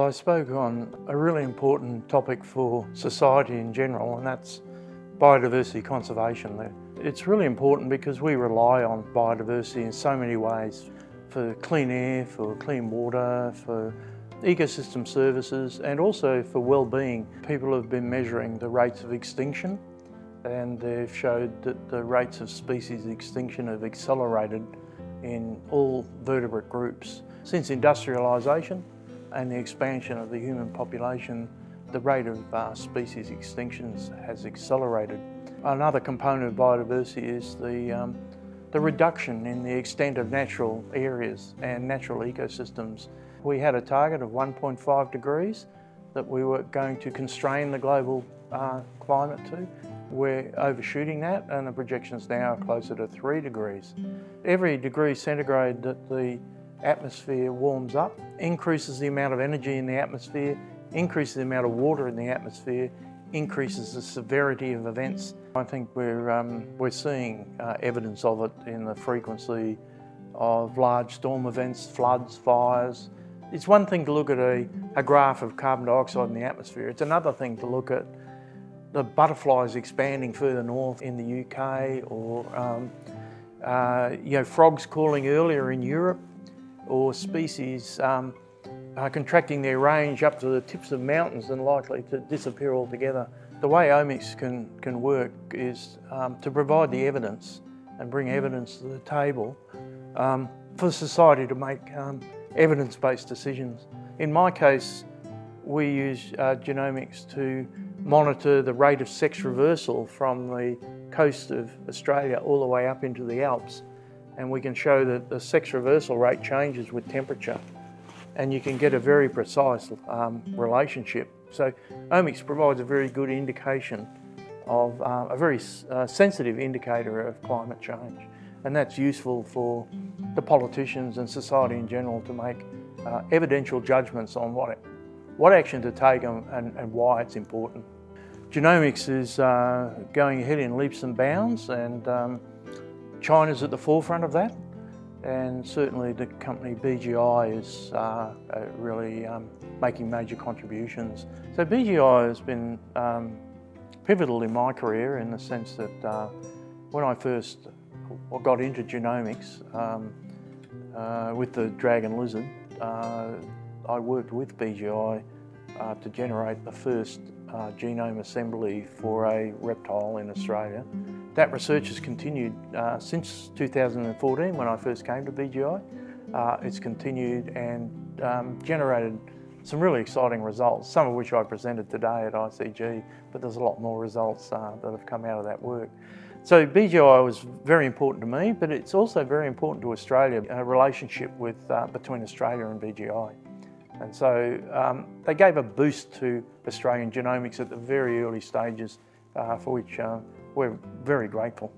I spoke on a really important topic for society in general, and that's biodiversity conservation. It's really important because we rely on biodiversity in so many ways for clean air, for clean water, for ecosystem services, and also for well-being. People have been measuring the rates of extinction, and they've showed that the rates of species extinction have accelerated in all vertebrate groups. Since industrialisation, and the expansion of the human population, the rate of uh, species extinctions has accelerated. Another component of biodiversity is the, um, the reduction in the extent of natural areas and natural ecosystems. We had a target of 1.5 degrees that we were going to constrain the global uh, climate to. We're overshooting that and the projections now are closer to 3 degrees. Every degree centigrade that the atmosphere warms up, increases the amount of energy in the atmosphere, increases the amount of water in the atmosphere, increases the severity of events. I think we're, um, we're seeing uh, evidence of it in the frequency of large storm events, floods, fires. It's one thing to look at a, a graph of carbon dioxide in the atmosphere. It's another thing to look at the butterflies expanding further north in the UK or um, uh, you know, frogs calling earlier in Europe or species um, are contracting their range up to the tips of mountains and likely to disappear altogether. The way omics can, can work is um, to provide the evidence and bring evidence to the table um, for society to make um, evidence-based decisions. In my case, we use uh, genomics to monitor the rate of sex reversal from the coast of Australia all the way up into the Alps and we can show that the sex reversal rate changes with temperature and you can get a very precise um, relationship. So omics provides a very good indication of uh, a very uh, sensitive indicator of climate change and that's useful for the politicians and society in general to make uh, evidential judgments on what, what action to take and, and, and why it's important. Genomics is uh, going ahead in leaps and bounds and um, China's at the forefront of that and certainly the company BGI is uh, uh, really um, making major contributions. So BGI has been um, pivotal in my career in the sense that uh, when I first got into genomics um, uh, with the dragon lizard, uh, I worked with BGI uh, to generate the first genome assembly for a reptile in Australia. That research has continued uh, since 2014 when I first came to BGI. Uh, it's continued and um, generated some really exciting results, some of which I presented today at ICG, but there's a lot more results uh, that have come out of that work. So BGI was very important to me, but it's also very important to Australia, a relationship with, uh, between Australia and BGI. And so um, they gave a boost to Australian genomics at the very early stages, uh, for which uh, we're very grateful.